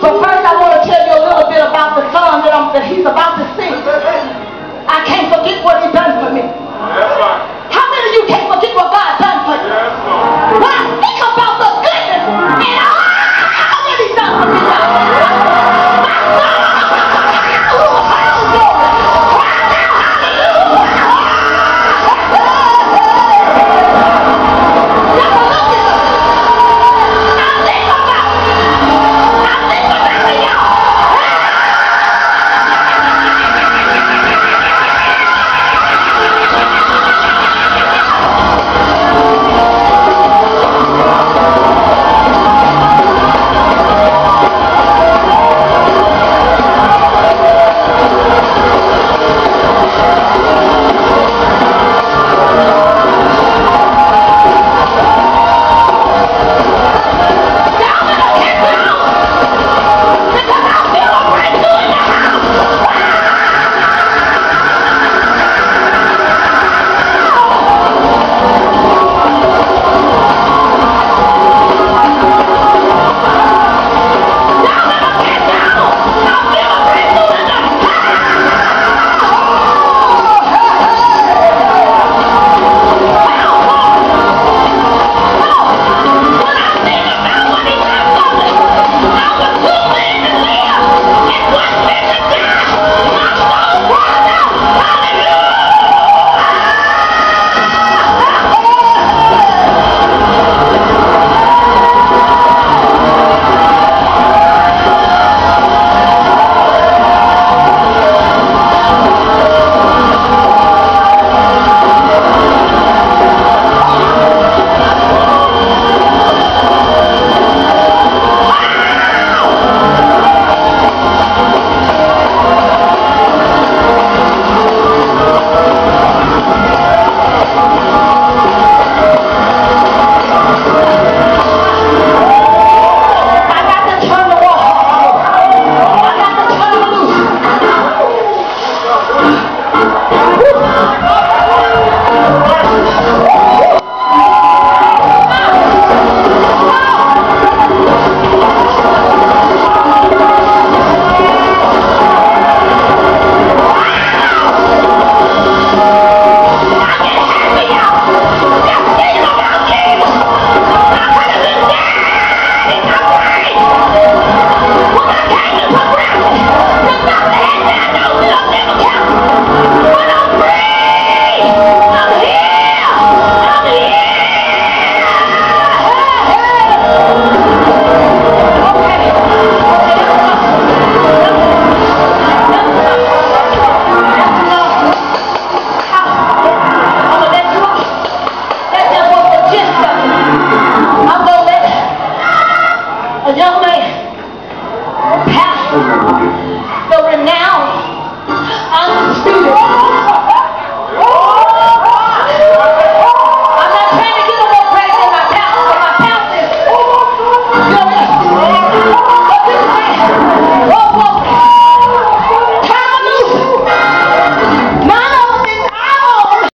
But first I want to tell you a little bit about the son that, I'm, that he's about to see. I can't forget what he done for me. How many of you can't forget what God done for you? Why?